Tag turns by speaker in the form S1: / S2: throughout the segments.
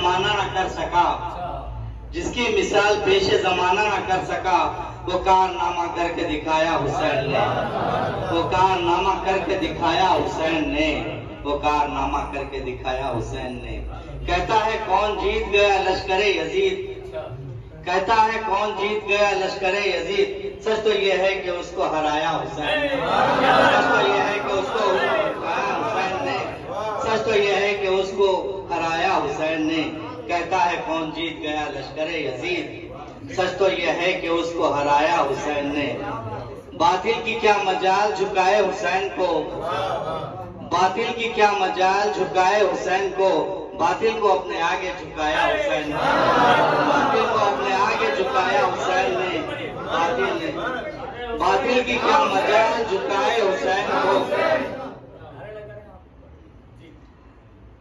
S1: जमाना न कर सका। जिसकी मिसाल पेश जमाना न कर सका, वो कारनामा करके दिखाया हुसैन ने। वो कारनामा करके दिखाया हुसैन ने। वो कारनामा करके दिखाया हुसैन ने। कहता है, कौन जीत गया लश्कर यजीद? कहता है, कौन जीत गया लश्कर यजीद? सच तो यह है कि उसको हराया हुसैन सच तो यह है कि उसको हुसैन ने। सच तो यह है कि उसको हराया हुसैन ने, कहता है, कौन जीत गया, लश्कर यजीद? सच तो यह है कि उसको हराया हुसैन ने। बातिल की क्या मजाल झुकाए हुसैन को? बातिल की क्या मजाल झुकाए हुसैन को? बातिल को अपने आगे झुकाया हुसैन ने। बातिल को अपने आगे झुकाया हुसैन ने। बातिल ने बातिल की क्या मजाल झुकाए हुसैन को?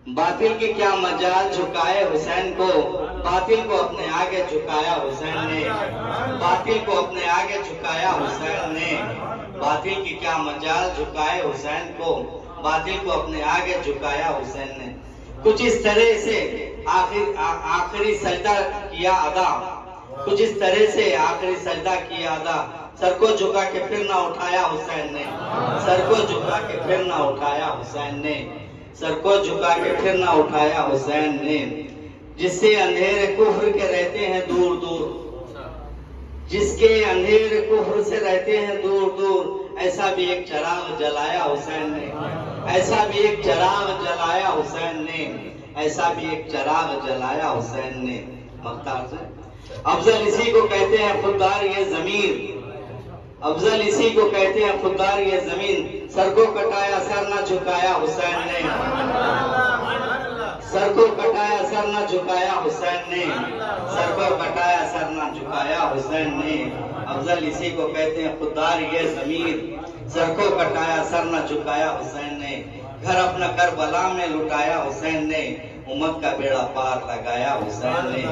S1: बातिल की क्या मजाल झुकाए हुसैन को? बातिल को अपने आगे झुकाया हुसैन ने। बातिल को अपने आगे झुकाया हुसैन ने। बातिल की क्या मजाल झुकाए हुसैन को? बातिल को अपने आगे झुकाया हुसैन ने। कुछ इस तरह से आखिर आखिरी सजदा किया अदा। कुछ इस तरह से आखिरी सजदा किया अदा। सर को झुका के फिर ना उठाया हुसैन ने। सर को झुका के फिर ना उठाया हुसैन ने। सर को झुका के फिर ना उठाया हुसैन ने, जिससे अंधेरे कुफर के रहते हैं दूर दूर। जिसके अंधेरे कुफर से रहते हैं दूर दूर, ऐसा भी एक चराग जलाया हुसैन ने, ऐसा भी एक चराग जलाया हुसैन ने, ऐसा भी एक चराग जलाया हुसैन ने। मख्तार से अफजल इसी को कहते हैं खुददार ये ज़मीन। अफजल इसी को कहते हैं, खुददार ये ज़मीन। सर को कटाया, सर न झुकाया हुसैन ने। सर को कटाया, सर न झुकाया हुसैन ने। सर को कटाया, सर न झुकाया हुसैन ने। अफजल इसी को कहते हैं, खुददार ये ज़मीन। सर को कटाया, सर न झुकाया हुसैन ने। घर अपना कर बला में लुटाया हुसैन ने। उम्मत का बेड़ा पार लगाया हुसैन ने।